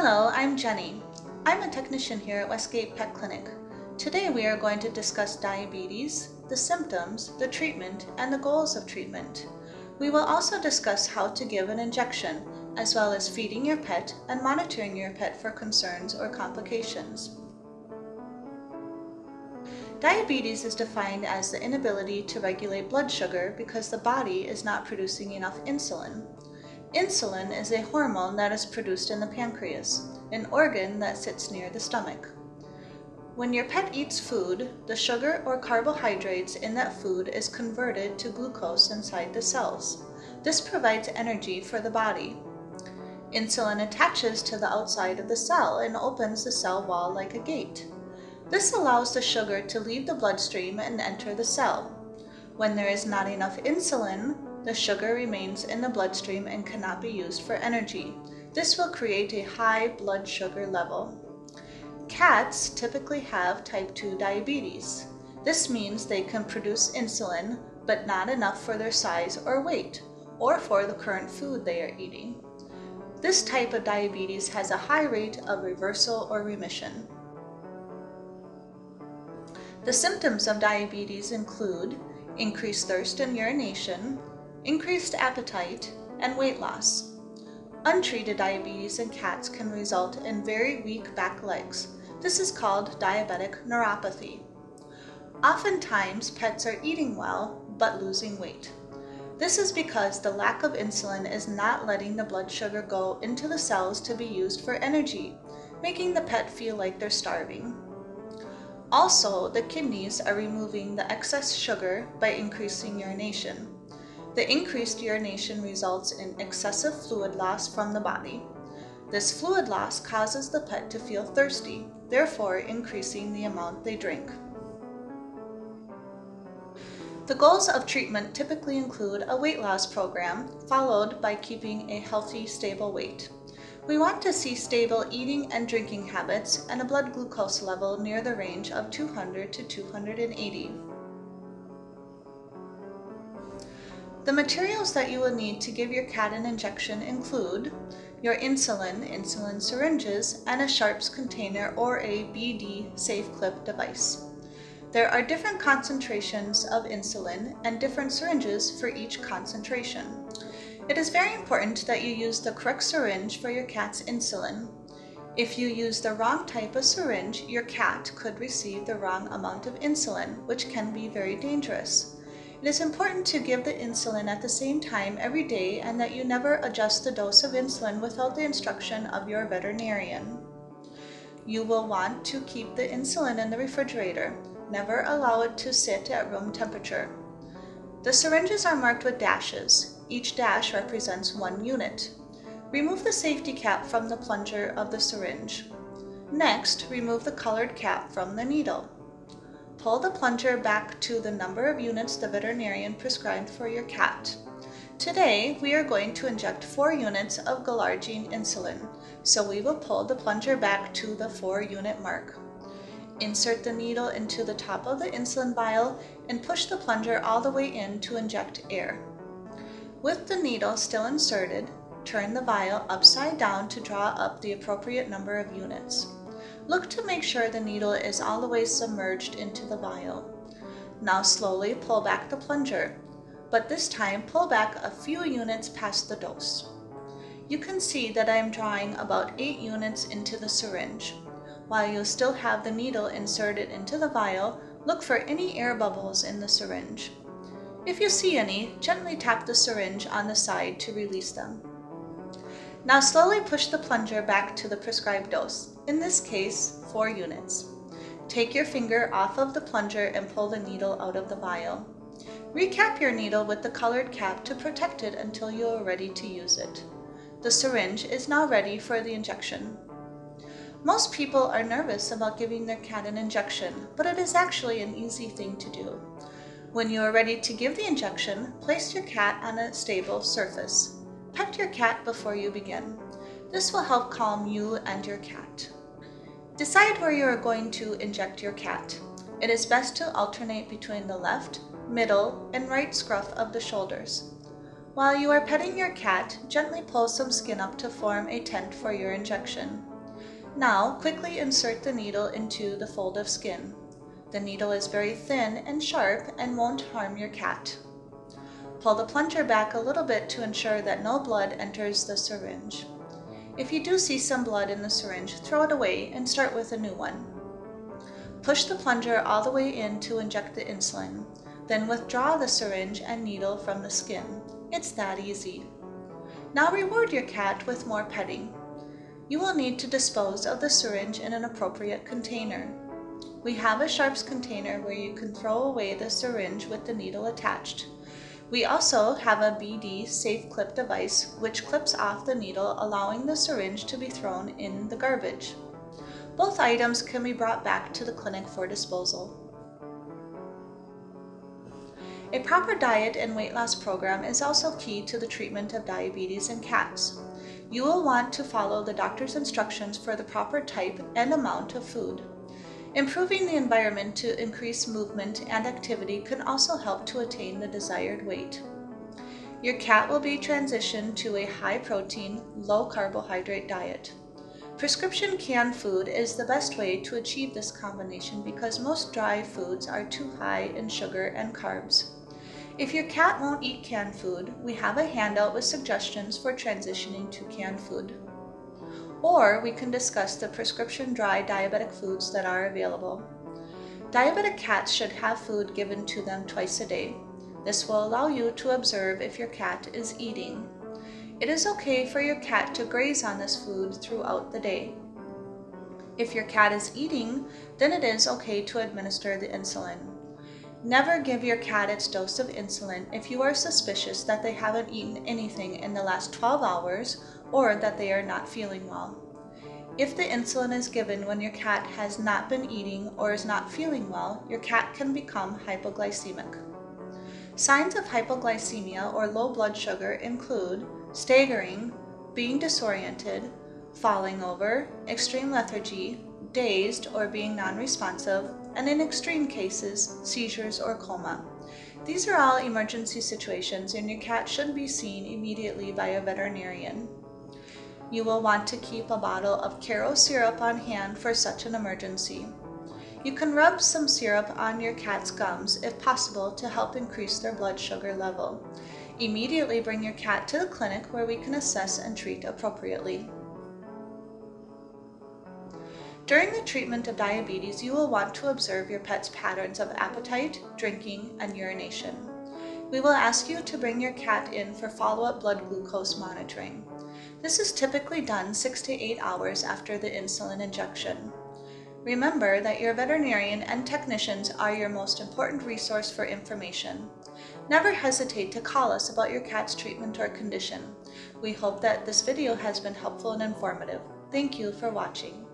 Hello, I'm Jenny. I'm a technician here at Westgate Pet Clinic. Today we are going to discuss diabetes, the symptoms, the treatment, and the goals of treatment. We will also discuss how to give an injection, as well as feeding your pet and monitoring your pet for concerns or complications. Diabetes is defined as the inability to regulate blood sugar because the body is not producing enough insulin. Insulin is a hormone that is produced in the pancreas, an organ that sits near the stomach. When your pet eats food, the sugar or carbohydrates in that food is converted to glucose inside the cells. This provides energy for the body. Insulin attaches to the outside of the cell and opens the cell wall like a gate. This allows the sugar to leave the bloodstream and enter the cell. When there is not enough insulin, the sugar remains in the bloodstream and cannot be used for energy. This will create a high blood sugar level. Cats typically have type 2 diabetes. This means they can produce insulin, but not enough for their size or weight, or for the current food they are eating. This type of diabetes has a high rate of reversal or remission. The symptoms of diabetes include increased thirst and urination, increased appetite, and weight loss. Untreated diabetes in cats can result in very weak back legs. This is called diabetic neuropathy. Oftentimes, pets are eating well but losing weight. This is because the lack of insulin is not letting the blood sugar go into the cells to be used for energy, making the pet feel like they're starving. Also, the kidneys are removing the excess sugar by increasing urination. The increased urination results in excessive fluid loss from the body. This fluid loss causes the pet to feel thirsty, therefore increasing the amount they drink. The goals of treatment typically include a weight loss program, followed by keeping a healthy, stable weight. We want to see stable eating and drinking habits and a blood glucose level near the range of 200 to 280. The materials that you will need to give your cat an injection include your insulin, insulin syringes, and a Sharps container or a BD safe clip device. There are different concentrations of insulin and different syringes for each concentration. It is very important that you use the correct syringe for your cat's insulin. If you use the wrong type of syringe, your cat could receive the wrong amount of insulin, which can be very dangerous. It is important to give the insulin at the same time every day and that you never adjust the dose of insulin without the instruction of your veterinarian. You will want to keep the insulin in the refrigerator. Never allow it to sit at room temperature. The syringes are marked with dashes. Each dash represents one unit. Remove the safety cap from the plunger of the syringe. Next, remove the colored cap from the needle. Pull the plunger back to the number of units the veterinarian prescribed for your cat. Today, we are going to inject 4 units of glargine insulin, so we will pull the plunger back to the 4 unit mark. Insert the needle into the top of the insulin vial and push the plunger all the way in to inject air. With the needle still inserted, turn the vial upside down to draw up the appropriate number of units. Look to make sure the needle is all the way submerged into the vial. Now slowly pull back the plunger, but this time pull back a few units past the dose. You can see that I am drawing about 8 units into the syringe. While you still have the needle inserted into the vial, look for any air bubbles in the syringe. If you see any, gently tap the syringe on the side to release them. Now slowly push the plunger back to the prescribed dose, in this case, 4 units. Take your finger off of the plunger and pull the needle out of the vial. Recap your needle with the colored cap to protect it until you are ready to use it. The syringe is now ready for the injection. Most people are nervous about giving their cat an injection, but it is actually an easy thing to do. When you are ready to give the injection, place your cat on a stable surface. Pet your cat before you begin. This will help calm you and your cat. Decide where you are going to inject your cat. It is best to alternate between the left, middle, and right scruff of the shoulders. While you are petting your cat, gently pull some skin up to form a tent for your injection. Now, quickly insert the needle into the fold of skin. The needle is very thin and sharp and won't harm your cat. Pull the plunger back a little bit to ensure that no blood enters the syringe. If you do see some blood in the syringe, throw it away and start with a new one. Push the plunger all the way in to inject the insulin, then withdraw the syringe and needle from the skin. It's that easy. Now reward your cat with more petting. You will need to dispose of the syringe in an appropriate container. We have a sharps container where you can throw away the syringe with the needle attached. We also have a BD safe clip device which clips off the needle allowing the syringe to be thrown in the garbage. Both items can be brought back to the clinic for disposal. A proper diet and weight loss program is also key to the treatment of diabetes in cats. You will want to follow the doctor's instructions for the proper type and amount of food. Improving the environment to increase movement and activity can also help to attain the desired weight. Your cat will be transitioned to a high protein, low carbohydrate diet. Prescription canned food is the best way to achieve this combination because most dry foods are too high in sugar and carbs. If your cat won't eat canned food, we have a handout with suggestions for transitioning to canned food. Or we can discuss the prescription dry diabetic foods that are available. Diabetic cats should have food given to them twice a day. This will allow you to observe if your cat is eating. It is okay for your cat to graze on this food throughout the day. If your cat is eating, then it is okay to administer the insulin. Never give your cat its dose of insulin if you are suspicious that they haven't eaten anything in the last 12 hours or that they are not feeling well. If the insulin is given when your cat has not been eating or is not feeling well, your cat can become hypoglycemic. Signs of hypoglycemia or low blood sugar include staggering, being disoriented, falling over, extreme lethargy, dazed or being non-responsive, and in extreme cases, seizures or coma. These are all emergency situations and your cat should be seen immediately by a veterinarian. You will want to keep a bottle of Karo syrup on hand for such an emergency. You can rub some syrup on your cat's gums if possible to help increase their blood sugar level. Immediately bring your cat to the clinic where we can assess and treat appropriately. During the treatment of diabetes, you will want to observe your pet's patterns of appetite, drinking, and urination. We will ask you to bring your cat in for follow-up blood glucose monitoring. This is typically done 6 to 8 hours after the insulin injection. Remember that your veterinarian and technicians are your most important resource for information. Never hesitate to call us about your cat's treatment or condition. We hope that this video has been helpful and informative. Thank you for watching.